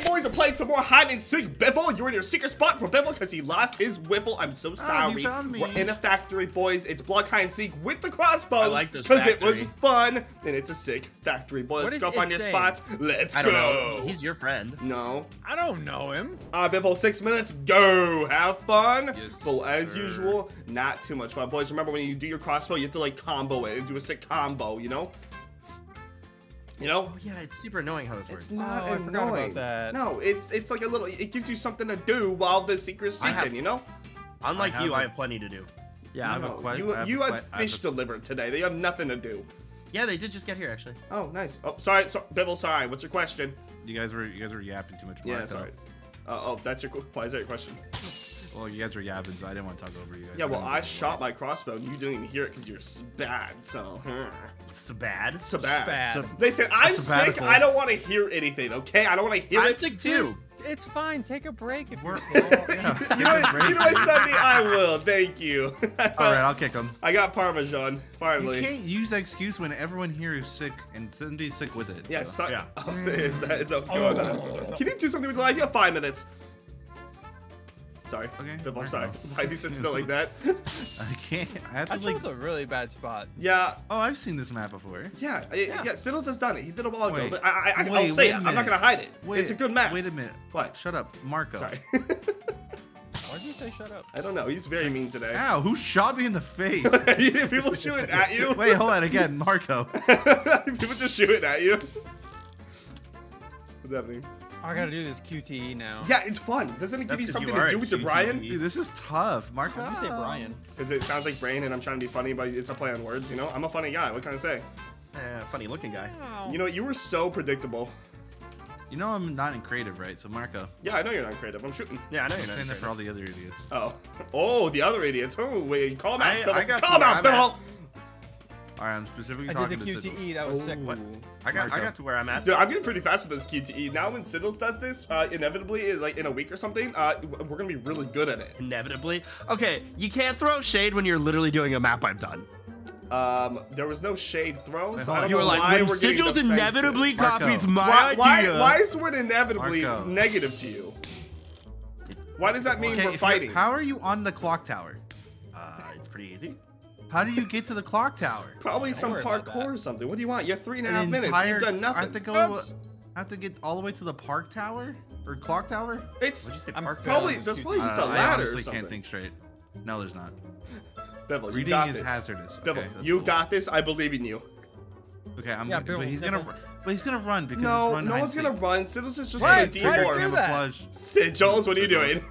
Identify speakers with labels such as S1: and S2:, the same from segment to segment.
S1: Today, boys, we're playing some more hide and seek. Biffle, you're in your secret spot for Biffle because he lost his whiffle. I'm so
S2: Ah,
S1: sorry.
S2: you found me.
S1: We're in a factory, boys. It's block hide and seek with the crossbows
S3: I like this
S1: because it was fun. And it's a sick factory, boys. Let's go
S4: it
S1: find your
S4: saying?
S1: spots. Let's
S3: I
S1: go.
S3: don't know. He's your friend.
S1: no.
S4: I don't know him.
S1: Uh, Biffle, six minutes. Go. Have fun.
S2: Yes,
S1: so as
S2: sir.
S1: usual, not too much fun, boys. Remember when you do your crossbow, you have to like combo it and do a sick combo. You know. You know.
S3: Oh yeah, it's super annoying how this works.
S1: It's not
S4: Oh, I
S1: annoying.
S4: forgot about that.
S1: No, it's it's like a little. It gives you something to do while the secret's
S3: I
S1: seeking.
S3: have-
S1: You know.
S3: Unlike
S2: I
S3: you,
S2: a-
S3: I have plenty to do.
S4: Yeah,
S2: I have a
S1: No,
S2: que-
S1: you you had
S2: que-
S1: fish
S2: a-
S1: delivered today. They have nothing to do.
S3: Yeah, they did just get here actually.
S1: Oh, nice. Oh, sorry, so, Bibble. Sorry. What's your question?
S2: You guys were you guys were yapping too much.
S1: Yeah, sorry. Uh, oh, that's your. Why is that your question?
S2: Well, you guys were yapping, so I didn't want to talk over you guys.
S1: Yeah, well,
S2: didn't
S1: I shot my crossbow and you didn't even hear it because you're s- bad. So.
S3: So bad.
S1: so bad.
S4: bad.
S1: They said I'm sick. I don't want to hear anything. Okay, I don't want to hear
S3: I'm
S1: it.
S3: sick too.
S4: It's fine. Take a break if
S2: We're-
S4: you're.
S2: Yeah,
S1: You know, what,
S2: break.
S1: you know what, Sundee? I will. Thank you.
S2: All right, I'll kick him.
S1: I got Parmesan Finally.
S2: You can't use that excuse when everyone here is sick and somebody's sick with it.
S1: Yeah,
S2: so.
S1: so,
S3: Yeah.
S1: Oh, is that is that what's oh. going on? Can you do something with life? You have five minutes. Sorry.
S2: Okay,
S1: Biff, I'm sorry. Why do you sit still like that?
S2: I can't. I have to
S4: I
S2: like.
S4: chose a really bad spot.
S1: Yeah,
S2: Oh, I've seen this map before.
S1: yeah, yeah. yeah Siddles has done it. He did it a while ago.
S2: Wait.
S1: But I, I, I, I'll
S2: Wait,
S1: say
S2: wait
S1: it.
S2: a
S1: I'm not gonna hide it.
S2: Wait,
S1: it's a good map.
S2: Wait a minute.
S1: What?
S2: Shut up, Marco.
S1: Sorry.
S4: Why'd you say shut up?
S1: I don't know. He's very mean today.
S2: Ow! Who shot me in the face?
S1: People shooting at you.
S2: Wait, hold on again, Marco.
S1: People just shooting at you. What's happening?
S4: I gotta do this QTE now.
S1: Yeah, it's fun. Doesn't it give
S3: That's
S1: you
S3: 'cause
S1: something
S3: you
S1: to do with your
S3: QTE.
S1: Brian?
S2: Dude, this is tough, Marco.
S4: Why'd you say Brian?
S1: Because it sounds like brain, and I'm trying to be funny, but it's a play on words. You know, I'm a funny guy. What can I say?
S3: Eh, funny looking guy.
S1: You know, you were so predictable.
S2: You know I'm not in creative, right? So Marco,
S1: Yeah, I know you're not creative. I'm shooting.
S3: Yeah, I know you're
S2: I'm
S3: not.
S2: saying that for all the other idiots.
S1: Oh, oh, the other idiots. Oh, wait, call him out.
S3: I-
S1: Bill.
S3: I got
S1: call him
S3: to where
S1: out,
S3: I'm
S1: Bill.
S2: All right, I'm specifically
S4: I
S2: talking
S4: did the
S2: to Sizzles.
S4: QTE. That was sick.
S1: Ooh.
S3: I got. I got to where I'm at.
S1: Dude, I'm getting pretty fast with this QTE. Now when Siddles does this, uh, inevitably, like in a week or something, uh, we're gonna be really good at it.
S3: Inevitably. Okay, you can't throw shade when you're literally doing a map I've done.
S1: Um, there was no shade thrown, so
S2: hold
S1: I don't
S2: on.
S3: You were like,
S1: why
S3: when
S1: we're
S3: Sigils inevitably
S2: Marco.
S3: copies my
S1: Why, why,
S3: idea.
S1: why is the word inevitably
S2: Marco.
S1: negative to you? Why does that mean
S2: Okay,
S1: we're
S2: if you're-
S1: fighting?
S2: How are you on the clock tower?
S3: Uh, it's pretty easy.
S2: How do you get to the clock tower?
S1: Probably some parkour or something. What do you want? You have three and a half
S2: An
S1: minutes.
S2: entire-
S1: You've done nothing.
S2: I have to go.
S4: Oops.
S2: I have to get all the way to the park tower or clock tower.
S1: It's
S3: What'd you say?
S4: I'm
S3: Park
S1: probably
S4: failing
S1: there's probably just a
S2: Uh, I
S1: ladder
S2: honestly
S1: or something.
S2: can't think straight. No, there's not.
S1: Bevel, you
S2: Reading
S1: got
S2: is
S1: this.
S2: hazardous.
S1: Bevel,
S2: Okay, that's
S1: you
S2: cool.
S1: got this. I believe in you.
S2: Okay, I'm.
S4: Yeah,
S2: gonna,
S4: Bill,
S2: but he's
S4: never-
S2: gonna. But he's gonna run because it's
S1: No,
S2: run
S1: no one's gonna
S2: seek.
S1: run. Siddles is just
S4: Why?
S1: gonna
S4: Why did you
S1: demorph.
S4: do that?
S2: Camouflage.
S1: Sigils, what are you doing?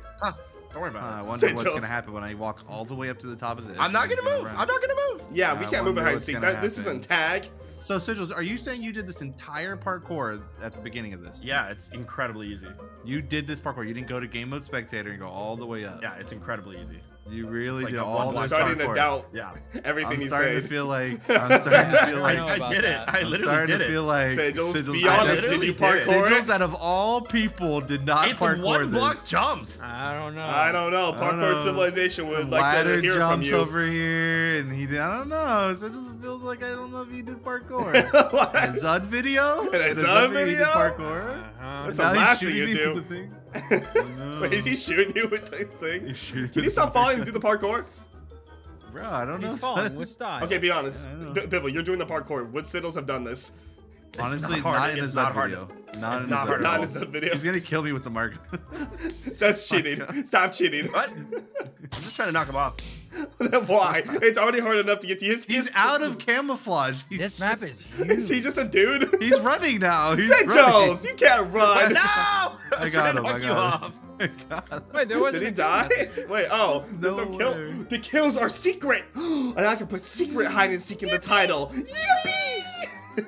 S3: Don't worry about
S2: Uh, I
S3: about
S2: wonder
S1: Say
S2: what's
S1: Jules.
S2: gonna happen when I walk all the way up to the top of this.
S3: it. I'm not gonna move.
S2: run.
S3: I'm not gonna move.
S1: Yeah, we
S2: I
S1: can't move behind
S2: the
S1: seat. That, this isn't tag.
S2: So, Sigils, are you saying you did this entire parkour at the beginning of this?
S3: Yeah, it's incredibly easy.
S2: You did this parkour. You didn't go to game mode spectator and go all the way up.
S3: Yeah, it's incredibly easy.
S2: You really
S3: like
S2: did all
S3: one
S1: I'm
S2: this
S1: starting
S2: parkour.
S1: to doubt
S3: Yeah.
S1: everything
S2: I'm
S1: you
S2: starting
S1: say.
S2: to feel like I'm starting to feel like
S4: know
S3: I
S4: about
S3: did it.
S4: that.
S3: I
S2: I'm
S3: literally
S2: starting
S3: did
S2: to
S3: it.
S2: feel like
S1: Sigils,
S2: Sigils-
S1: be honest, did you parkour
S2: Sigils
S1: it?
S2: out of all people did not
S3: It's
S2: parkour
S3: one
S2: this.
S3: block jumps.
S4: I don't know.
S1: I don't know.
S2: I don't
S1: Parkour
S2: know.
S1: civilization would
S2: Some
S1: like
S2: ladder
S1: to hear from
S2: jumps
S1: you.
S2: over here, and he did. I don't know. So it just feels like I don't know if he did parkour.
S1: What?
S2: a Zud video?
S1: In a
S2: In
S1: Zud
S2: He
S1: video?
S2: did parkour.
S4: Uh-huh.
S1: That's
S2: Now
S1: the last thing you do.
S2: with the thing.
S1: Wait, is he shooting you with the thing? Can you stop
S2: the
S1: falling and do the parkour?
S2: Bro, I don't know.
S4: He's falling
S2: son.
S4: with style.
S1: Okay, be honest.
S2: Yeah, I
S1: Bibble, you're doing the parkour. Would Siddles have done this?
S2: Honestly,
S3: not
S2: not in a
S3: It's not hard.
S2: video. Not in
S3: not
S2: a Zud
S3: hard at
S2: video.
S1: Not in this video.
S2: He's gonna kill me with the mark.
S1: That's cheating. Stop cheating.
S3: What? I'm just trying to knock him off.
S1: Why? It's already hard enough to get to you.
S2: He's out of camouflage. He's,
S4: This map is Huge.
S1: Is he just a dude?
S2: He's running now. He's
S1: Sigils,
S2: running.
S1: you can't run.
S3: No!
S2: I
S3: I'm
S2: got
S3: trying
S2: him. I
S3: knock you
S2: got
S3: off.
S2: him. I got him.
S4: Wait, there wasn't
S1: Did he
S4: a
S1: die? Wait, oh, there's no,
S2: No
S1: kill. The kills are secret, and I can put secret hide and seek in the title. Yippee!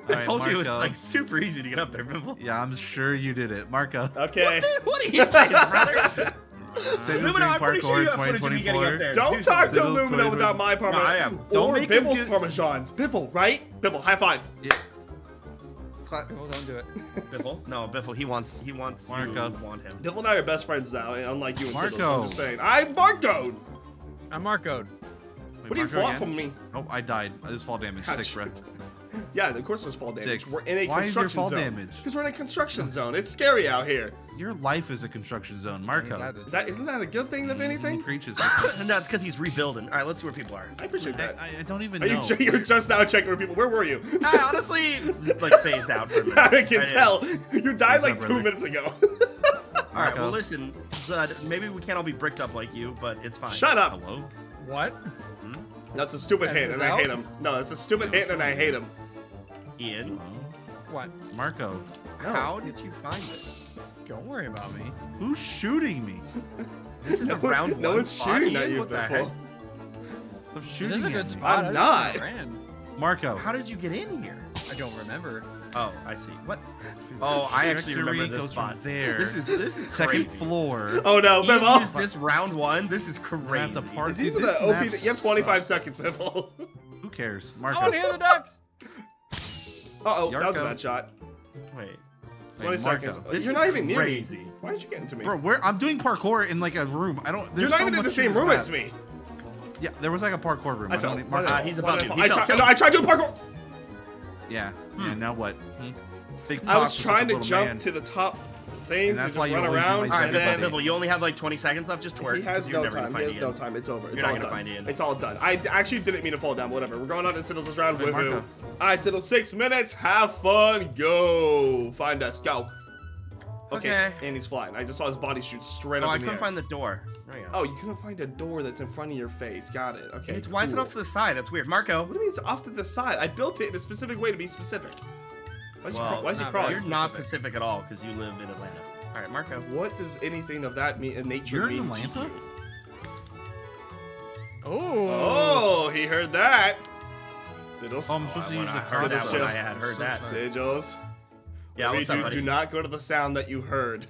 S3: I
S2: right,
S3: told you it was like super easy to get up there, Bibble.
S2: Yeah, I'm sure you did it, Marco.
S1: Okay.
S3: What are you saying, brother?
S2: Say
S3: Lumina, I'm pretty sure you have footage of me getting up there.
S1: Don't
S3: Do
S1: talk to
S2: Sizzles
S1: Lumina without my parmesan.
S3: I am.
S2: Don't
S1: or
S2: make him
S1: Bibble's
S2: do-
S1: parmesan. Bibble, right? Bibble, high five.
S2: Yeah. Cla-
S4: Hold on do it.
S3: Biffle? No, Biffle. He wants. He wants.
S2: Marco.
S3: You want him.
S1: Bibble and I are best friends now, eh, unlike you and Siddles.
S2: Marco.
S1: I'm just saying. I'm Marco.
S4: I'm Marcoed.
S2: Wait,
S1: What do you
S2: want
S1: from me?
S2: Oh, I died. I just fall damage.
S1: God,
S2: Sick,
S1: shit.
S2: Bro.
S1: Yeah, of course there's fall damage.
S2: Sick.
S1: We're in a
S2: Why is there
S1: construction
S2: fall
S1: zone.
S2: damage?
S1: Because we're in a construction zone. It's scary out here.
S2: Your life is a construction zone, Marco.
S1: That isn't that a good thing, if
S2: He
S1: anything?
S2: preaches.
S3: no, it's because he's rebuilding. All right, let's see where people are.
S1: I appreciate that.
S2: I, I don't even
S1: Are you
S2: know.
S1: you're just now checking where people? Where were you?
S3: I honestly like phased out for a minute.
S1: I can
S3: did.
S1: tell. You died
S2: What's
S1: like
S2: up,
S1: two
S2: brother?
S1: minutes ago.
S3: All right, well listen, Zud, maybe we can't all be bricked up like you, but it's fine.
S1: Shut up.
S2: Hello?
S4: What? Hmm?
S1: That's a stupid
S4: That
S1: hint,
S4: is
S1: and I hate him. No, it's a stupid hint, and I hate him.
S3: Ian.
S4: What?
S2: Marco.
S1: No.
S3: How did you find this?
S4: Don't worry about me.
S2: Who's shooting me?
S3: This is
S1: No,
S3: a round
S1: no
S3: one
S1: one's
S3: spot,
S1: shooting at you,
S3: What the
S1: Biffle.
S3: heck?
S2: Stop
S4: This
S2: shooting
S4: is a
S2: at
S4: good spot.
S1: I'm
S4: I just
S1: not.
S2: Marco.
S3: How did you get in here?
S4: I don't remember.
S3: Oh, I see. What? Oh, I actually remember this
S2: goes
S3: spot.
S2: from there.
S3: This is this is
S2: second
S3: crazy.
S2: floor.
S1: Oh no,
S3: Ian
S1: Biffle.
S3: used this round one. This is
S2: We're
S3: crazy.
S2: at the park.
S1: Is
S2: Dude, this
S1: the OP? you have 25
S2: sucks.
S1: seconds, Biffle.
S2: Who cares? Marco?
S4: I
S2: Marco.
S4: want to hear the ducks.
S1: Uh oh, that was a bad shot.
S3: Wait,
S1: 20
S2: Hey,
S1: seconds.
S2: Marco.
S1: You're not even near me. Why did you get into me?
S2: Bro, where I'm doing parkour in like a room. I don't.
S1: You're not
S2: so
S1: even in the same room
S2: map.
S1: as me.
S2: Yeah, there was like a parkour room.
S1: I
S2: I
S1: fell.
S2: don't.
S1: Why
S2: Marco.
S3: Uh, he's
S1: Why
S3: above
S1: I
S3: you. He
S1: I
S3: fell.
S1: tried, no. I tried to do parkour.
S2: Yeah.
S3: Hmm.
S2: Yeah. Now what? Hmm? Big
S1: I was trying
S2: such
S1: to jump
S2: man.
S1: to the top thing
S2: And
S1: to
S2: that's
S1: just
S2: why you
S1: run around,
S3: All right,
S1: and then
S3: Bibble, you only have like 20 seconds left. Just twerk.
S1: he has no time. He has no time. It's over. It's
S3: You're not
S1: all
S3: gonna
S1: done.
S3: find Ian.
S1: It's all done. I actually didn't mean to fall down. Whatever. We're going on to Siddles' round.
S2: Wait,
S1: Woohoo!
S2: Marco.
S1: All right, Siddles. Six minutes. Have fun. Go. Find us. Go. Okay.
S3: Okay.
S1: And he's flying. I just saw his body shoot straight
S3: Oh,
S1: up
S3: I couldn't
S1: air.
S3: find the door. There you go.
S1: Oh, you couldn't find a door that's in front of your face. Got it. Okay.
S3: it's why is it off to the side? That's weird. Marco,
S1: What do you mean it's off to the side? I built it in a specific way to be specific. Why is he,
S3: Well,
S1: craw- why is he crawling?
S3: you're not Pacific at all because you live in Atlanta. All right, Marco.
S1: What does anything of that mean in nature
S2: You're in
S1: mean to
S2: Atlanta?
S1: you?
S4: Oh.
S1: Oh, he heard that. Siddles.
S2: Oh, I'm supposed to use the
S3: wanna-
S2: car.
S3: that one. I had heard
S2: So
S3: that.
S2: sorry.
S1: Sigils.
S3: Yeah, what's
S1: you
S3: up,
S1: do,
S3: buddy?
S1: do not go to the sound that you heard.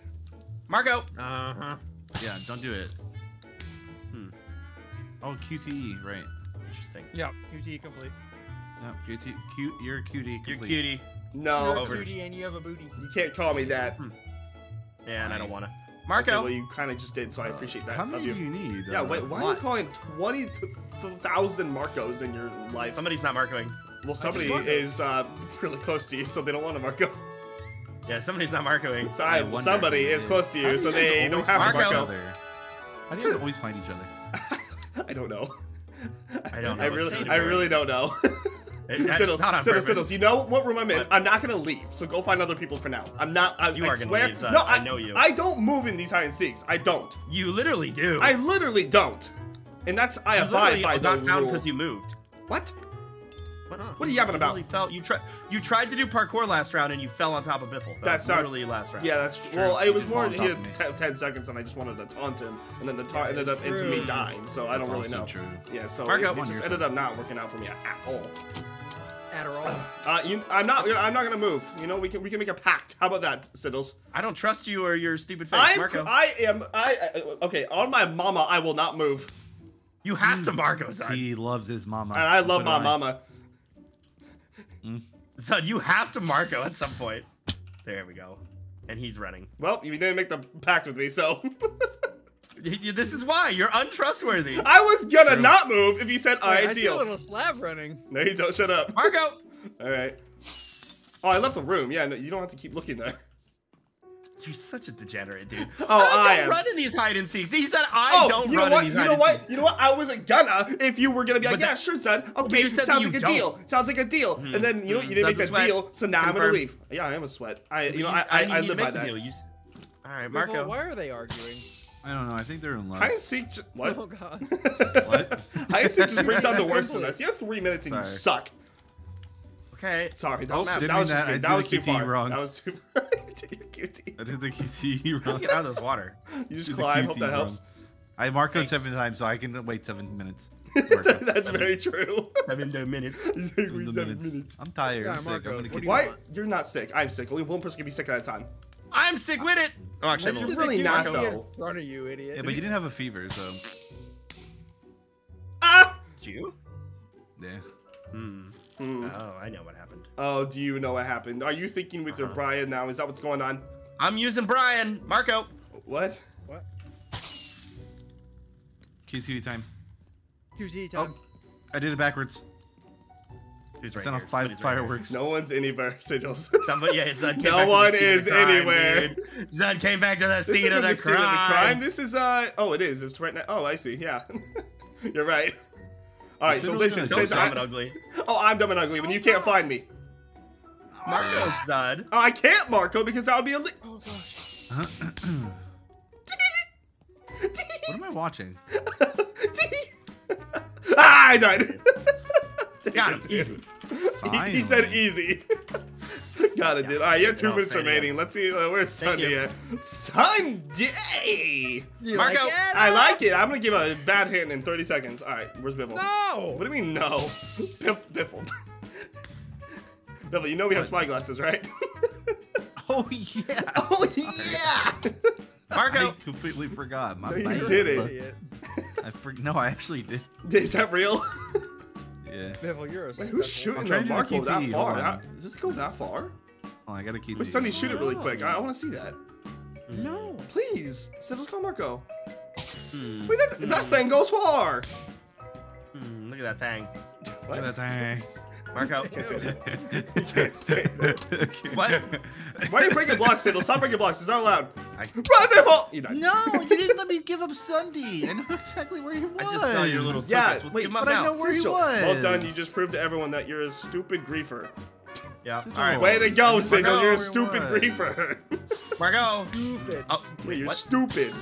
S3: Marco.
S4: Uh huh.
S2: Yeah, don't do it.
S3: Hmm.
S2: Oh, QTE, right?
S3: Interesting.
S4: Yep. QT complete.
S2: No, QT, cute. You're a cutie.
S3: You're
S2: complete.
S3: Cutie.
S1: No,
S4: You're a cutie and you have a booty.
S1: you can't call me that.
S3: Yeah, and I don't wanna.
S1: Okay,
S3: Marco.
S1: well, you kind of just did, so I appreciate that
S2: How many
S1: you.
S2: do you need?
S1: Yeah,
S2: uh,
S1: wait, why are you
S3: lot.
S1: calling 20,000 Marcos in your life?
S3: Somebody's not marcoing.
S1: well, somebody is uh, really close to you, so they don't want to Marco.
S3: Yeah, somebody's not marcoing.
S1: So
S2: I
S1: I, somebody
S2: who it
S1: is
S2: is.
S1: close to you,
S2: do
S1: so
S2: guys
S1: they
S2: always
S1: don't have to
S2: find each
S3: Marco.
S1: Marco.
S2: other? How do you guys always find each other?
S1: I don't know.
S3: I don't know
S1: I really, I really don't know. Siddles,
S3: not
S1: Siddles. Siddles, you know what room I'm in?
S3: What?
S1: I'm not gonna leave, so go find other people for now. I'm not. I,
S3: You
S1: I
S3: are gonna
S1: swear.
S3: leave.
S1: No,
S3: I
S1: I
S3: know you.
S1: I don't move in these hide and seeks. I don't.
S3: You literally do.
S1: I literally don't. And that's I
S3: you
S1: abide by the
S3: got found because you moved.
S1: What?
S3: What,
S1: What are you yapping about?
S3: Fell, you tried. You tried to do parkour last round and you fell on top of Biffle. That
S1: That's not-
S3: literally last round.
S1: Yeah, that's
S2: True.
S1: well. It was more he had
S2: of
S1: ten seconds, and I just wanted to taunt him, and then the taunt
S4: That
S1: ended up into me dying. So I don't really know.
S2: True.
S1: Yeah, so
S3: Marco,
S1: it, it just ended up not working out for me at all.
S4: Adderall.
S1: Uh, you, I'm not. I'm not gonna move. You know, we can we can make a pact. How about that, Siddles?
S3: I don't trust you or your stupid face,
S1: I'm.
S3: Marco.
S1: I am. I. I- Okay, on my mama, I will not move,
S3: you have to Marco, Zud.
S2: He loves his mama.
S1: and I love
S2: So
S1: my
S2: do
S1: mama.
S3: Zud, you have to Marco at some point. There we go. And he's running.
S1: Well, you didn't make the pact with me, so
S3: Y- y- This is why you're untrustworthy.
S1: I was gonna
S2: True.
S1: not move if you said, "All
S4: Wait,
S1: right,
S4: I see a little slab running.
S1: No, you don't. Shut up.
S3: Marco.
S1: All right. Oh, I left the room. Yeah, no, you don't have to keep looking there.
S3: You're such a degenerate, dude.
S1: Oh,
S3: I
S1: I
S3: don't
S1: am.
S3: run in these hide and seeks. He said I
S1: oh,
S3: don't
S1: you know
S3: run
S1: what?
S3: in these
S1: You
S3: hide
S1: know
S3: and
S1: what?
S3: seeks.
S1: You know what? I wasn't gonna if you were gonna be like,
S3: But
S1: yeah,
S3: that-
S1: sure, son. Okay,
S3: you said
S1: sounds like a
S3: don't.
S1: deal. Sounds like a deal.
S3: Hmm.
S1: And then you know
S3: Hmm.
S1: you didn't make
S3: That's
S1: the
S3: a sweat.
S1: deal, so now I'm gonna leave. Yeah, I am a sweat. I,
S3: But
S1: you know, I, I,
S3: didn't
S1: I live by that.
S3: deal. You All right,
S4: Well,
S3: Marco.
S4: why are they arguing?
S2: I don't know. I think they're in love.
S1: Hide and seek. What?
S4: Oh god.
S2: What?
S1: Hide and seek just brings out the worst in us. You have three minutes and you suck.
S3: Okay.
S1: Sorry, that
S3: Oh,
S1: was,
S3: snap.
S1: that was
S2: mean
S1: just
S2: that. I.
S1: That
S2: did
S1: was
S2: the
S1: too
S2: QT
S1: far.
S2: wrong.
S1: That was too. QT.
S2: I did the QT wrong.
S3: Get out of this water.
S1: You just
S2: Did the
S1: climb. Hope
S2: QT
S1: that
S2: wrong.
S1: helps.
S2: I marked
S3: Thanks.
S2: seven times, so I can wait seven minutes. Marco,
S1: That's
S2: seven-
S1: very true.
S3: Seven minutes.
S2: seven minutes. I'm tired.
S4: Yeah,
S2: I'm sick.
S4: Marco,
S2: I'm gonna
S4: what
S2: kick you
S1: Why?
S2: out.
S1: You're not sick. I'm sick. Only one person can be sick at a time.
S3: I'm sick with it. Oh, actually, I'm a
S1: you're really not,
S4: can't
S1: though.
S4: In front of you, idiot.
S2: Yeah, but you didn't have a fever, so
S1: Ah!
S3: Did you?
S2: yeah.
S3: Hmm.
S1: Hmm.
S3: Oh, I know what happened.
S1: Oh, do you know what happened? Are you thinking with your
S3: Uh-huh.
S1: Brian now? Is that what's going on?
S3: I'm using Brian. Marco.
S1: What?
S4: What?
S2: QT time.
S4: QT
S1: Oh.
S4: time.
S2: I did it backwards.
S3: Who's
S2: It's
S3: right
S2: on a
S3: here?
S2: five
S3: Somebody's right
S1: No one's anywhere, sigils.
S3: Somebody, yeah, Zud came
S1: No
S3: back to the
S1: one
S3: scene of
S1: is
S3: the crime,
S1: anywhere.
S3: dude. Zud came back to the
S1: This
S3: scene
S1: isn't
S3: of the,
S1: the scene
S3: crime.
S1: of the crime. This is uh oh, it is. It's right now. Oh, I see. Yeah, you're right. All right, so listen,
S2: gonna
S3: So
S1: since
S3: dumb
S1: I,
S3: and ugly.
S1: oh, I'm dumb and ugly when you can't find me.
S3: Marco Zed.
S1: Oh, I can't, Marco, because that would be illegal.
S4: Oh gosh.
S2: What am I watching?
S1: ah, I died.
S3: Got him. Easy.
S1: He, he said easy. Got it, dude. All right, you have two
S3: I'll
S1: minutes remaining. Let's see. Uh, where's
S3: Thank
S1: Sundee
S3: you.
S1: at? Sundee!
S4: You
S3: Marco.
S4: like it?
S1: I like it. I'm going to give a bad hint in 30 seconds. All right, where's Biffle?
S4: No.
S1: What do you mean, no? Biff, Biffle. Biffle, you know we have spyglasses, right?
S2: Oh yeah.
S1: oh, yeah!
S3: Marco.
S2: I completely forgot. My
S1: No, you
S2: bad.
S1: did it.
S2: I for- no, I actually did.
S1: Is that real?
S2: Yeah.
S4: Biffle, you're a
S1: Wait, who's shooting
S2: trying
S1: the
S2: to
S1: Marco
S2: QTE,
S1: that far?
S2: on.
S1: How- Does it go that far?
S2: Oh, I gotta keep.
S1: Wait, Sunny, shoot it really quick. I, I want to see that.
S4: No.
S1: Please, so let's call Marco.
S3: Hmm.
S1: Wait, that, that thing goes far.
S3: Hmm, look at that thing.
S1: What?
S2: Look at that thing.
S3: Marco.
S1: can't say that. You can't say that.
S3: What?
S1: Why are you breaking blocks, Siddle? Stop breaking blocks. It's not allowed.
S3: I,
S1: Run, Biffle! You died.
S2: No, you didn't let me give up Sundee. I know exactly where he was.
S3: I just saw your little
S1: Yeah,
S3: tickets. Well,
S1: wait,
S3: give 'em up
S2: but I know where he was.
S1: Well done. You just proved to everyone that you're a stupid griefer.
S3: Yeah.
S2: Sigil.
S3: All right.
S1: Way to go,
S2: I
S1: Sigil. You're a stupid
S2: was.
S1: griefer.
S3: Marco.
S4: Stupid.
S3: Oh,
S1: Wait, you're
S3: what?
S1: stupid.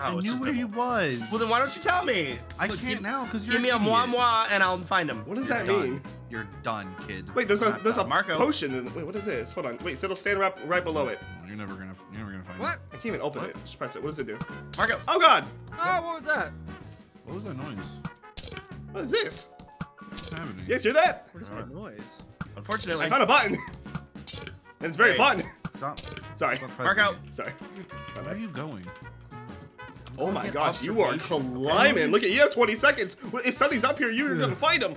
S3: Oh,
S2: I knew where he was.
S3: Well, then why don't you tell me?
S2: I
S3: Look,
S2: can't
S3: give-
S2: now because you're
S3: Give me a
S2: an
S3: moi moi and I'll find him.
S1: What does
S2: You're
S1: that
S2: done.
S1: mean?
S2: You're done, kid.
S1: Wait, there's a
S3: Not
S1: there's a
S3: done. Marco.
S1: potion. In, wait, what is this? Hold on. Wait, Siddle, stand right, right below it.
S2: You're never gonna. You're never gonna find
S4: What?
S2: it.
S1: I can't even open it. Just press it. What does it do?
S3: Marco.
S1: Oh God!
S4: Oh, what was that?
S2: What was that noise?
S1: What is this?
S2: What's happening?
S1: Yes, you're that.
S4: What is that noise?
S3: Unfortunately.
S1: I found a button. And it's very
S3: Hey.
S1: fun.
S2: Stop.
S1: Sorry.
S2: Stop pressing
S3: Marco.
S2: it.
S1: Sorry. My
S2: Where are you going?
S1: Oh my gosh, you are
S3: observation.
S1: climbing. Look at you have 20 seconds. If somebody's up here, you're gonna find him.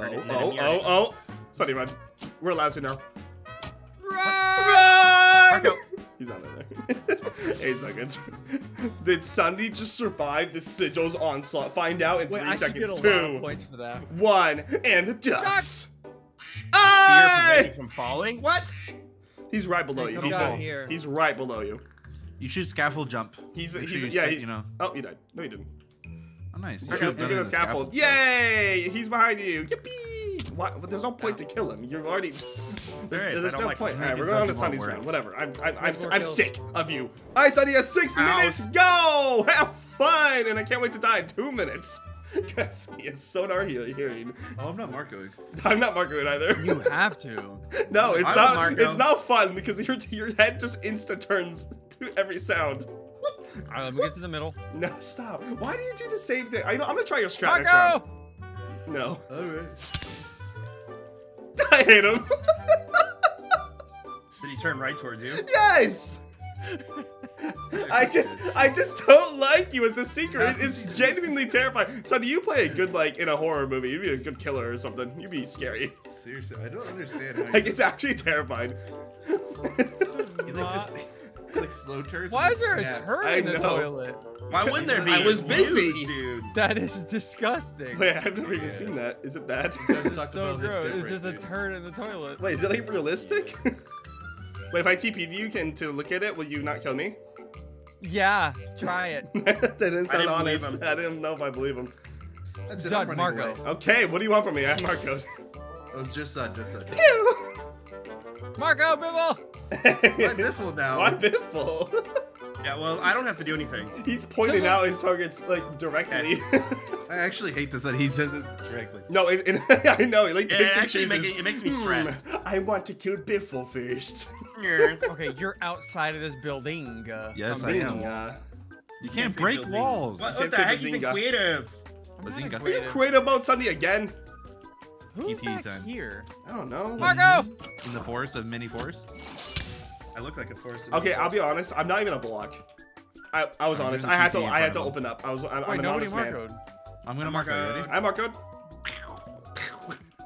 S1: Oh,
S3: it, and then
S1: oh, oh,
S3: it.
S1: oh. Sunny, run. We're allowed to now.
S4: Run!
S1: Run!
S3: Marco.
S1: He's not in there. Eight seconds. Did Sundee just survive the sigil's onslaught? Find out in
S4: Wait,
S1: three
S4: I should get a
S1: seconds.
S4: lot of
S1: Two,
S4: points for that.
S1: one, and the ducks.
S3: Fear
S1: Ah!
S3: preventing from falling? What?
S1: He's right below
S4: Hey,
S1: you. He's,
S4: down here.
S1: he's right below you.
S2: You should scaffold jump.
S1: He's
S2: Make
S1: he's
S2: sure you
S1: yeah.
S2: sit,
S1: he-
S2: you know.
S1: Oh, you died. No, he didn't.
S2: Oh, nice. You
S3: Okay,
S2: should have
S1: Look
S2: done
S1: at
S2: it
S1: the
S2: in
S1: scaffold. Yay! He's behind you. Yippee! Why? But there's no point to kill him. You're already. There's,
S3: There is.
S1: There's no
S3: like
S1: point. All right, we're going on to Sunny's round. Whatever. I'm I'm I'm,
S4: There's more
S1: I'm sick of you. All right, Sunny has six
S3: Ow.
S1: minutes. Go. Have fun, and I can't wait to die in two minutes. Because he is sonar heal- hearing.
S2: Oh, I'm not Marco.
S1: I'm not Margaret either.
S4: You have to.
S1: no, it's
S3: I'm
S1: not. It's not fun because your your head just insta turns to every sound.
S4: All right, let me get to the middle.
S1: No, stop. Why do you do the same thing? I know. I'm gonna try your strat next round.
S4: Marco!
S1: No.
S2: Alright.
S1: I hate him.
S3: Did he turn right towards you?
S1: yes. I just, I just don't like you as a secret. It's genuinely terrifying. So, do you play a good like in a horror movie? You'd be a good killer or something. You'd be scary.
S2: Seriously, I don't understand
S1: Like it's actually terrifying.
S2: you like just like slow turns.
S4: Why
S2: and
S4: is there a
S2: snap.
S4: turn in the toilet?
S3: Why wouldn't there be?
S1: I was busy.
S3: huge, dude.
S4: That is disgusting.
S1: Wait, I've never even
S2: Yeah.
S1: seen that. Is it bad?
S4: It's
S2: Taco
S4: so
S2: Bell hits
S4: gross. It's just a
S2: dude.
S4: turn in the toilet.
S1: Wait, is it like realistic? Wait, if I TP'd you can to look at it, will you not kill me?
S4: Yeah, try it.
S1: that didn't sound
S3: didn't
S1: honest.
S3: him.
S1: I didn't know if I believe him.
S2: That's it,
S4: Judd,
S2: I'm running
S4: Marco.
S2: away.
S1: Okay, what do you want from me? I'm Marco.
S2: Oh, it's just uh, just uh.
S4: Marco, Bibble!
S2: Why Biffle now?
S1: Why Biffle?
S3: Yeah, well, I don't have to do anything.
S1: He's pointing out his targets like directly.
S2: I actually hate this that he says it directly.
S1: no, it, it, I know. He like
S3: Yeah,
S1: picks
S3: it actually make it- it makes me stressed.
S1: I want to kill Biffle first.
S4: Okay, you're outside of this building. Uh,
S2: Yes, I am.
S1: Uh,
S2: You can't
S3: say
S2: break walls.
S3: What, what the heck? He's
S1: Bazinga.
S3: inquisitive.
S4: I'm
S2: Bazinga.
S1: are you
S4: creative.
S1: creative about Sundee again?
S4: Who's
S2: PT
S4: back
S2: time.
S4: here?
S1: I don't know.
S4: Marco!
S2: In the forest of many forests.
S3: I look like a forest.
S1: Okay, I'll be honest. I'm not even a block. I, I was
S2: I'm
S1: honest. I had to I had to open up. I was I'm, I'm
S4: Wait,
S1: an
S4: nobody
S1: honest man.
S4: Marcoed.
S2: I'm gonna mark it. Ready?
S1: I'm Marco.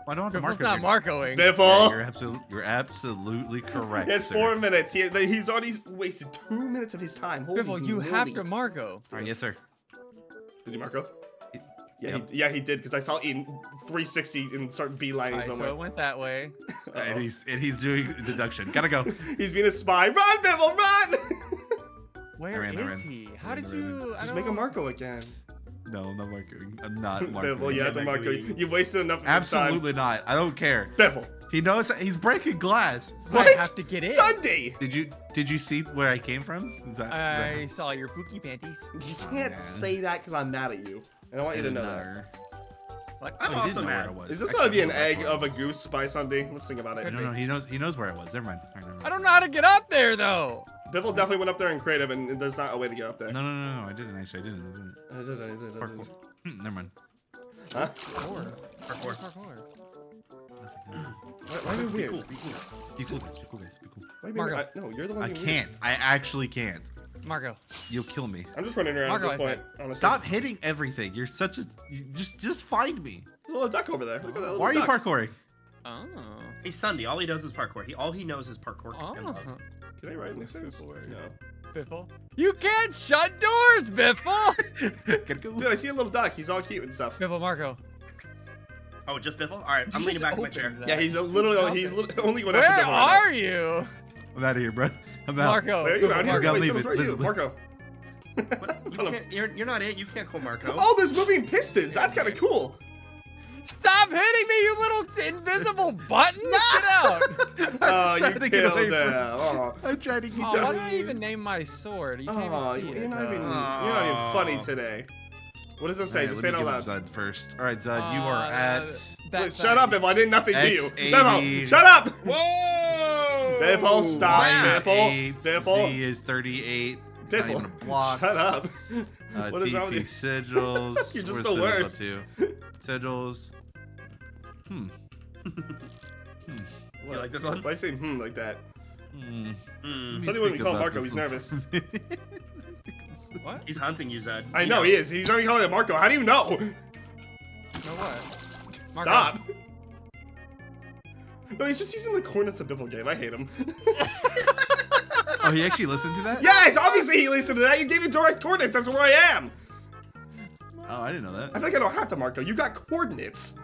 S2: Well, I don't have mark
S4: Biffle's
S2: it.
S4: not Marcoing.
S2: Yeah, you're absolutely you're absolutely correct.
S1: He has
S2: sir.
S1: four minutes. He, he's already wasted two minutes of his time. Holy
S4: Biffle, you have to Marco.
S2: All right, yes, sir.
S1: Did you Marco? Yeah,
S2: Yep.
S1: he, yeah, he did because I saw Eden 360 and start beelining
S4: Alright, so
S1: somewhere.
S4: it went that way.
S2: And
S1: Uh-oh.
S2: he's and he's doing deduction. Gotta go.
S1: He's being a spy. Run, Bibble, run!
S4: Where
S2: ran,
S4: is he? How
S2: ran,
S4: did you? I
S1: Just
S4: don't...
S1: make a Marco again.
S2: No, I'm not marking. I'm not marking.
S1: Bibble, you have to
S3: Yeah,
S1: Marco.
S3: Marco.
S1: You wasted enough of this time.
S2: Absolutely not. I don't care.
S1: Bevel.
S2: He knows he's breaking glass.
S1: What?
S4: I have to get in.
S1: Sundee!
S2: Did you did you see where I came from? Is that,
S4: I saw your pookie panties.
S1: You can't oh,
S2: man.
S1: say that because I'm mad at you. And I want you to know that.
S4: What?
S3: I'm
S2: Oh,
S3: also
S2: where
S3: mad.
S2: Was.
S1: Is this gonna be an egg of a goose by Sundee? Let's think about it.
S2: No, no, he knows. He knows where I was. Never mind. All right, never mind.
S4: I don't know how to get up there though.
S1: Bibble definitely went up there in creative, and and there's not a way to get up there.
S2: No, no, no, no. I didn't actually. I didn't. I didn't. Parkour. Hmm, never mind.
S1: Huh?
S4: Parkour.
S3: Parkour.
S4: Parkour.
S1: Why, why are you
S3: Be
S1: weird?
S3: cool. Be cool.
S2: Be cool, guys. Be cool, guys. Be cool.
S1: Why are you
S4: Marco.
S1: I, no, you're the one.
S2: I can't.
S1: Weird.
S2: I actually can't.
S4: Marco.
S2: You'll kill me.
S1: I'm just running around
S4: Marco,
S1: at this point. Honestly.
S2: Stop hitting everything. You're such a. You just just find me.
S1: There's a little duck over there. Look at that little
S2: Why are you
S1: duck.
S2: parkouring?
S4: Oh.
S3: He's Sundee. All he does is parkour. He all he knows is parkour and oh. love.
S4: Oh.
S1: Can I write this? No.
S4: Biffle. You can't shut doors, Biffle.
S2: Gotta go.
S1: Dude, I see a little duck. He's all cute and stuff.
S4: Biffle, Marco.
S3: Oh, just Biffle? All right, I'm leaning back in my chair.
S4: that.
S1: Yeah, he's a little.
S4: Stop
S1: He's li- only going after
S4: Where
S1: Bibble right
S4: are you?
S2: I'm out of here, bro. I'm out.
S4: Marco.
S1: Where are you out here?
S2: You
S1: Wait,
S2: leave it.
S1: right you. Marco.
S3: You
S1: Hold on.
S3: can't, you're, you're not it. You can't call Marco.
S1: Oh, there's moving pistons. That's kind of cool.
S4: Stop hitting me, you little invisible button! Get out!
S1: Oh, you
S2: to get away
S1: killed
S2: from.
S1: Oh.
S2: I'm trying to keep
S4: Oh,
S2: that
S4: why did I
S2: you.
S4: even name my sword? You can't
S1: Oh,
S4: even see
S1: you're
S4: it.
S1: not even. You're
S3: Oh.
S1: not even funny oh. today. What does it say?
S2: Alright,
S1: Just say it out loud.
S2: Zud first. All right, Zud, you are
S4: Uh,
S2: at.
S1: Wait, shut up if I did nothing to you.
S2: X80.
S1: Shut up.
S3: Whoa!
S1: Biffle, stop.
S2: Y is
S1: Biffle, Biffle.
S2: Z is 38. It's not even a
S1: Biffle,
S2: block.
S1: shut up.
S2: Uh,
S1: what is wrong with
S2: TP
S1: you?
S2: sigils.
S1: You're just
S2: Where's
S1: the worst.
S2: Sigils. Hmm.
S1: What?
S3: like this one?
S1: Why you say hmm like that?
S2: Hmm.
S3: Hmm.
S1: Somebody when we call Marco, he's nervous.
S4: What?
S3: He's hunting you, Zed.
S1: I know he is. He's already calling it Marco. How do you know?
S4: No what? Marco.
S1: Stop. No, he's just using the coordinates of Biffle game. I hate him.
S2: oh, he actually listened to that?
S1: yes, obviously he listened to that. You gave me direct coordinates. That's where I am.
S2: Oh, I didn't know that.
S1: I
S2: that.
S1: feel like I don't have to, Marco. You got coordinates.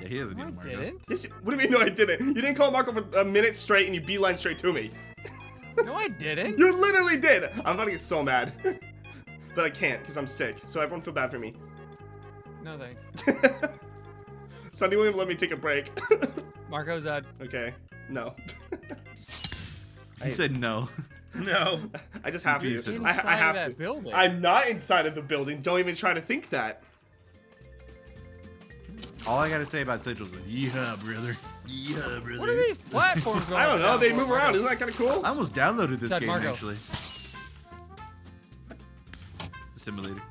S2: Yeah, he doesn't
S4: No, I
S2: even Marco.
S4: didn't.
S1: Yes, you- what do you mean? No, I didn't. You didn't call Marco for a minute straight, and you beeline straight to me.
S4: No, I didn't.
S1: You literally did. I'm about to get so mad, but I can't because I'm sick. So everyone feel bad for me.
S4: No thanks.
S1: Sundee won't let me take a break.
S4: Marco's Zed.
S1: okay, no.
S2: He said no.
S3: No.
S1: I just have to.
S2: You said-
S1: I, I have
S4: that
S1: to.
S4: building.
S1: I'm not inside of the building. Don't even try to think that.
S2: All I gotta say about sigils is, yeah, brother.
S3: Yeah, brother.
S4: What are these platforms going
S1: I don't know.
S4: and
S1: They move around.
S4: Marco?
S1: Isn't that kind of cool?
S2: I almost downloaded this
S4: Zed,
S2: game
S4: Marco.
S2: actually. The simulator.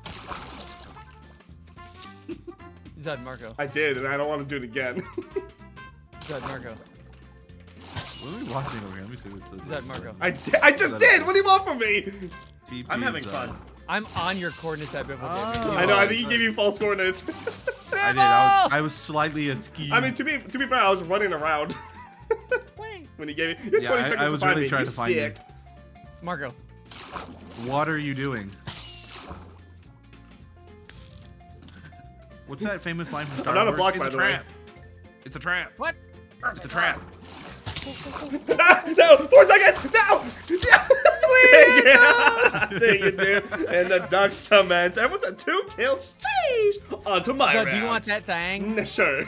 S4: Zed Marco.
S1: I did, and I don't want to do it again.
S4: Zed Marco.
S2: What are we watching over here? Let me see what's
S4: Zed Marco.
S1: I, di- I just did. What do you want from me?
S2: TP
S3: I'm having
S2: Zud.
S3: fun.
S4: I'm on your coordinates that Biffle.
S2: Oh.
S1: I know. I think he gave you false coordinates.
S2: I did. I was, I was slightly askew.
S1: I mean, to be to be fair, I was running around when he gave me. You had
S2: Yeah,
S1: 20
S2: I-
S1: seconds
S2: I
S1: to
S2: was
S1: find
S2: really
S1: me.
S2: trying
S1: you
S2: to find you.
S1: sick.
S4: Marco.
S2: what are you doing? What's that famous line from Star
S1: not a
S2: Wars?
S1: block,
S2: it's
S1: by
S2: a
S1: the way.
S2: trap. It's a trap.
S4: What?
S2: It's a trap.
S1: Ah, no, four seconds. No. Yeah. Dang it. Dang it, dude. And the ducks commence. Everyone's at two kills. Sheesh. On to my
S4: Zed,
S1: round.
S4: do you want that thing?
S1: Sure.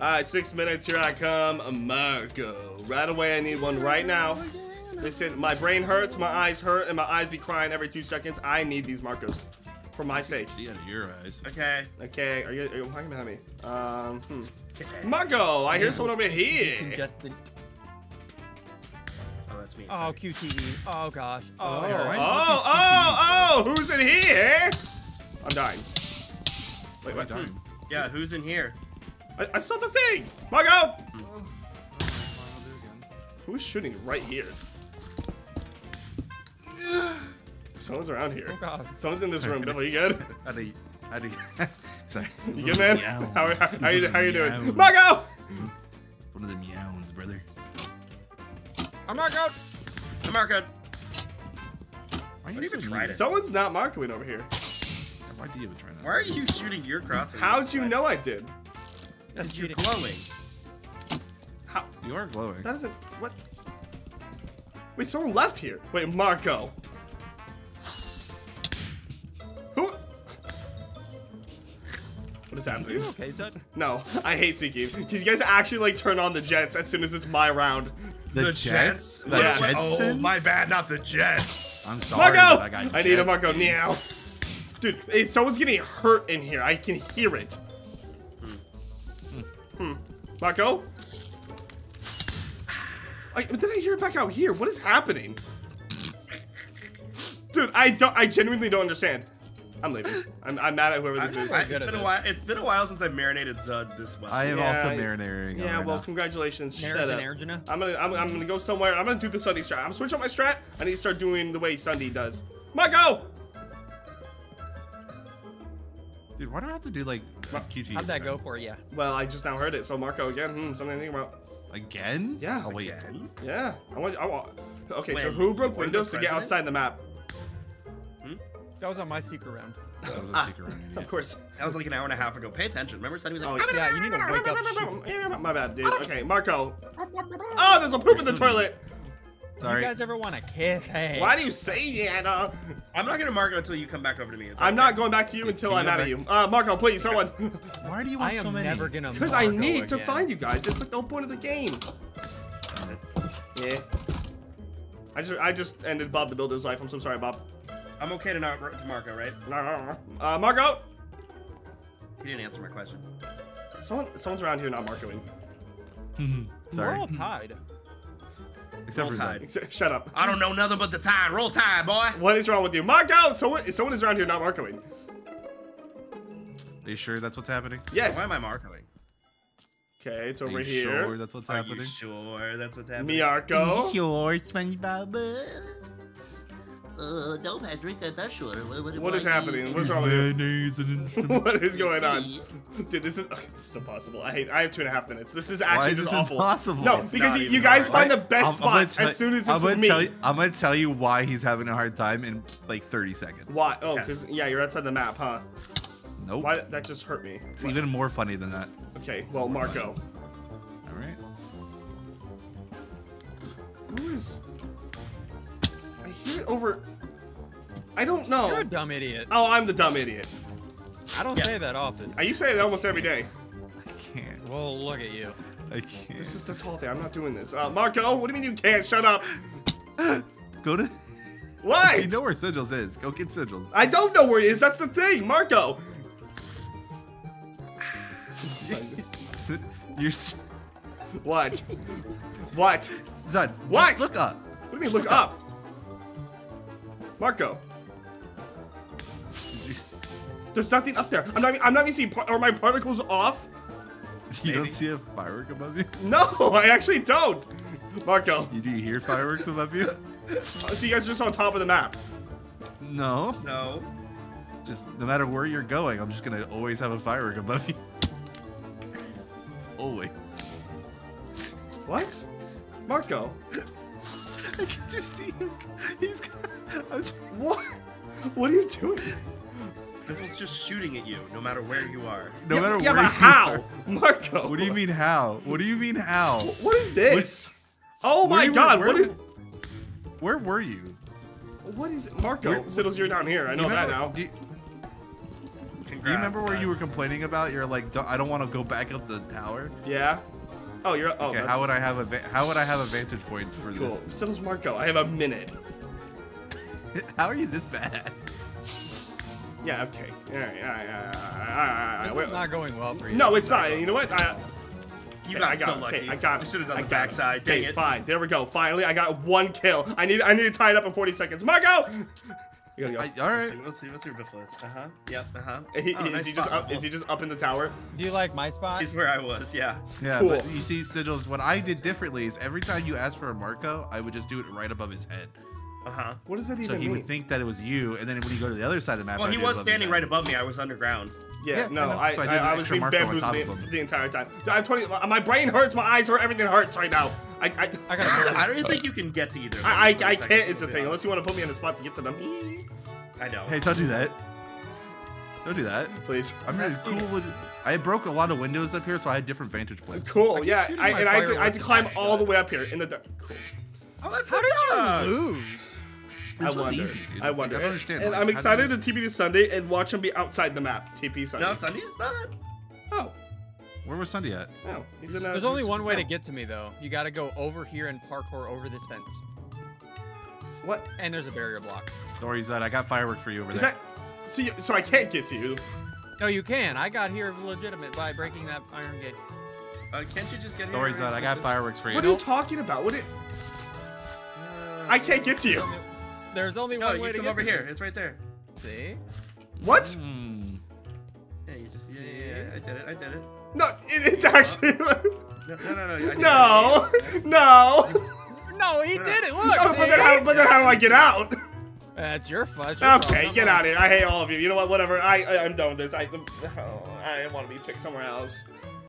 S1: Alright, six minutes, here I come, Marco. Right away, I need one right now. Listen, my brain hurts, my eyes hurt, and my eyes be crying every two seconds. I need these Marcos. For my sake.
S2: See out of your eyes.
S3: Okay.
S1: Okay, are you, are you talking about me? Um, hmm.
S3: okay.
S1: Marco, I hear someone over here.
S4: Congested.
S3: Oh, that's me.
S4: Oh,
S3: Sorry.
S4: QTE. Oh, gosh. Oh,
S1: Oh,
S4: you're
S1: oh, oh, oh, who's in here? I'm dying. Wait, what?
S2: Darn.
S3: Yeah, who's in here?
S1: I, I saw the thing! Marco! Who's shooting right here? Someone's around here.
S4: Oh, God.
S1: Someone's in this room. Devil, you good?
S2: How do you, how do you, sorry.
S1: You good, man?
S2: Meows.
S1: How, how, how, you, how you doing?
S2: Meows.
S1: Marco!
S2: One of the meows, brother.
S4: I'm Marco.
S3: Hey, Marco.
S2: Why
S3: Don't even try to-
S1: Someone's not Marcoing over here.
S2: Why do you even try that?
S3: Why are you shooting your crosshair?
S1: How'd you know I did?
S3: Because you're glowing.
S1: How?
S2: You are glowing.
S1: That doesn't. What? Wait, someone left here. Wait, Marco. What is
S4: You okay, son?
S1: No, I hate Seeking. Because you guys actually like turn on the jets as soon as it's my round.
S2: The, Jets? The
S1: Yeah.
S2: Jetsons?
S3: Oh, my bad, not the Jets.
S2: I'm sorry.
S1: Marco!
S2: but I, got
S1: I need a
S2: Jets,
S1: Marco
S2: dude.
S1: now. Dude, hey, someone's getting hurt in here. I can hear it. Hmm. Marco? I, but then I hear it back out here. What is happening? Dude, I don't. I genuinely don't understand. I'm leaving. I'm, I'm mad at whoever this is.
S3: I-
S4: good
S3: it's
S4: at
S3: been a while. It's been a while since I marinated Zud this well.
S2: I am
S1: Yeah,
S2: also marinating.
S1: Yeah,
S2: right
S1: well,
S2: now.
S1: congratulations. Shut up. I'm gonna, I'm, I'm gonna go somewhere. I'm gonna do the Sundee strat. I'm switching up my strat. I need to start doing the way Sundee does. Marco!
S2: Dude, why do I have to do like QT?
S4: How'd that go for you?
S1: Well, I just now heard it. So Marco again. Hmm, something to think about.
S2: Again?
S1: Yeah.
S2: Oh wait.
S3: Again?
S1: Yeah. I want. I want. Okay, so who broke windows to get outside the map?
S4: That was on my secret round.
S2: That was a
S1: Ah,
S2: secret round.
S1: Of course.
S3: That was like an hour and a half ago. Pay attention. Remember, Sunny was like, Oh,
S4: Yeah, you need to wake up.
S1: My bad, dude. Okay, Marco. Oh, there's a poop in the toilet.
S2: Sorry.
S4: You guys ever want to kiss? Hey.
S1: Why do you say that? Uh,
S3: I'm not gonna mark it until you come back over to me. It's
S1: I'm
S3: okay.
S1: not going back to you until
S2: Can
S1: I'm
S2: you
S1: out of you. Uh, Marco, please, someone.
S2: Why do you want
S4: I am
S2: so many?
S4: never gonna.
S1: Because I
S4: Marco
S1: need to find you guys. It's like the whole point of the game. Yeah. I just I just ended Bob the Builder's life. I'm so sorry, Bob.
S3: I'm okay to not to Marco, right?
S1: Uh, Marco.
S3: He didn't answer my question.
S1: Someone someone's around here not Marcoing.
S4: We're
S2: Sorry.
S4: all tied.
S2: Except
S3: Roll
S2: for
S3: Tide.
S2: Zed.
S1: Shut up.
S3: I don't know nothing but the tide. Roll tide, boy.
S1: What is wrong with you, Marco? Someone someone is around here not Marcoing.
S2: Are you sure that's what's happening?
S1: Yes.
S3: Why am I marcoing?
S1: Okay, it's over
S2: Are
S1: over
S2: you
S1: here.
S2: Sure that's what's
S3: Are
S2: happening?
S3: you sure that's what's happening?
S1: Miarco.
S2: Sure, SpongeBob.
S5: Uh, no, Patrick, I'm not sure. What, what,
S1: What is
S5: why do you
S1: happening? What is
S5: that?
S1: wrong with you?
S2: Mayonnaise and instrument.
S1: what is going on? Dude, this is this is impossible. I hate. I have two and a half minutes. This is actually
S2: is
S1: just
S2: this
S1: awful.
S2: impossible?
S1: No,
S2: It's
S1: because you, you guys
S3: hard.
S1: find the
S2: I'm-
S1: best
S2: I'm
S1: spots as soon as
S2: I'm
S1: it's with me.
S2: Tell you, I'm gonna tell you why he's having a hard time in like 30 seconds.
S1: Why? Oh,
S3: Okay.
S1: because yeah, you're outside the map, huh?
S2: Nope.
S1: Why? That just hurt me.
S2: It's even more funny than that.
S1: Okay, well, Marco.
S2: All right.
S1: Who is? I hear it over. I don't know.
S4: You're a dumb idiot.
S1: Oh, I'm the dumb idiot.
S4: I don't
S3: Yes.
S4: say that often.
S1: I you say it almost every day.
S2: I can't.
S4: Well, look at you.
S2: I can't.
S1: This is the tall thing. I'm not doing this. Uh, Marco, what do you mean you can't? Shut up.
S2: Go to.
S1: What?
S2: You know where Sigils is. Go get Sigils.
S1: I don't know where he is. That's the thing, Marco.
S2: You're.
S1: What? what?
S2: Zud.
S1: What?
S2: Look up.
S1: What do you mean look up? Marco, there's nothing up there. I'm not. I'm not even seeing. Par- are my particles off?
S2: You don't see a firework above you?
S1: No, I actually don't. Marco,
S2: You do you hear fireworks above you?
S1: uh, so you guys are just on top of the map.
S2: No.
S3: No.
S2: Just no matter where you're going, I'm just gonna always have a firework above you. Always.
S1: What? Marco,
S2: I can just see him. He's. I'm
S1: what? What are you doing?
S3: Biffle's just shooting at you, no matter where you are.
S2: No
S1: yeah,
S2: matter
S1: yeah,
S2: where
S1: but how?
S2: are.
S1: Marco.
S2: What do you mean how? What do you mean how?
S1: What is this? Oh my
S2: you-
S1: God!
S2: where-
S1: What is?
S2: Where were you?
S1: What is it? Marco?
S2: Where-
S1: Siddles, you're down here. I know
S2: you
S1: that now.
S2: Do you,
S3: Congrats.
S2: do you remember where
S3: uh,
S2: you were complaining about? You're like, I don't want to go back up the tower.
S1: Yeah. Oh, you're. Oh,
S2: okay,
S1: that's
S2: how would I have a how would I have a vantage point for
S1: Cool. Siddles, Marco. I have a minute.
S2: How are you this bad?
S1: Yeah. Okay. All right. All right. All right. All right, all right,
S4: This
S1: wait.
S4: is not going well for you.
S1: No, it's not. You know what? I,
S3: You got
S1: I got
S3: so lucky.
S1: Okay, I got.
S3: We should have done
S1: I
S3: the
S1: got it.
S3: backside.
S1: Okay,
S3: it.
S1: fine. There we go. Finally, I got one kill. I need. I need to tie it up in 40 seconds. Marco. You gotta go.
S2: I, all right.
S3: Let's see. Let's see where Biffle is. Uh huh. Yep. Uh huh.
S1: He-
S3: oh,
S1: is
S3: nice
S1: he just up?
S3: Biffle.
S1: Is he just up in the tower?
S4: Do you like my spot?
S3: He's where I was. Yeah.
S2: Yeah,
S1: Cool.
S2: but you see, Sigils, what I did differently is every time you asked for a Marco, I would just do it right above his head.
S3: Uh huh.
S1: What does that even
S2: So he
S1: mean?
S2: would think that it was you, and then when you go to the other side of the map,
S3: Well, he was standing right above me. I was underground.
S1: Yeah,
S2: Yeah,
S1: no,
S2: I.
S1: I,
S2: So I
S1: I, I was being
S2: marker on top
S1: bamboozled the, the entire time. I'm 20. My brain hurts, my eyes hurt, everything hurts right now. I, I,
S4: I gotta
S3: I don't think you can get to either. of them
S1: I,
S3: for
S1: I,
S3: a
S1: I
S3: second,
S1: can't. Is the thing. Unless you want to put me on the spot to get to them.
S3: I know.
S2: Hey, don't do that. Don't do that.
S1: Please.
S2: I'm really cool with. I broke a lot of windows up here, so I had different vantage points.
S1: Cool.
S4: I
S1: yeah. I,
S4: my
S1: and I had, to, I had to climb all the way up here in the dark. Cool.
S3: Oh, that's
S4: How did you lose?
S1: I
S2: This was
S1: wonder.
S2: easy, dude.
S1: I wonder.
S2: I don't understand.
S1: And
S2: like,
S1: I'm excited
S2: you-
S1: to TP to Sundee and watch him be outside the map. TP Sundee.
S3: No, Sunny's not.
S1: Oh.
S2: Where was Sundee at?
S1: Oh. He's in a,
S4: There's only one way to
S1: oh.
S4: get to me though. You gotta go over here and parkour over this fence.
S1: What?
S4: And there's a barrier block.
S2: Dory's at. I got fireworks for you over
S1: Is
S2: there.
S1: that? So, you, so I can't get to you.
S4: No, you can. I got here legitimate by breaking that iron gate.
S3: Uh, can't you just get here?
S2: Dory's
S3: and-
S2: at. I got fireworks for you.
S1: What are you talking about? What? It, I can't get to you.
S4: There's only
S3: No,
S4: one way to
S3: come
S4: get
S3: over
S4: to
S3: here.
S4: me.
S3: It's right there.
S4: See?
S1: What?
S2: Hmm.
S3: Yeah, you just. Yeah, yeah, yeah. I did it. I did it.
S1: No, it, it's actually.
S3: No, no, no, no. I
S1: no, no.
S4: No, he did it. Look.
S1: Oh, but then how? But then how do I get out?
S4: That's your fuzz. your
S1: Okay,
S4: problem,
S1: get out of here. I hate all of you. You know what? Whatever. I, I I'm done with this. I oh, I want to be sick somewhere else.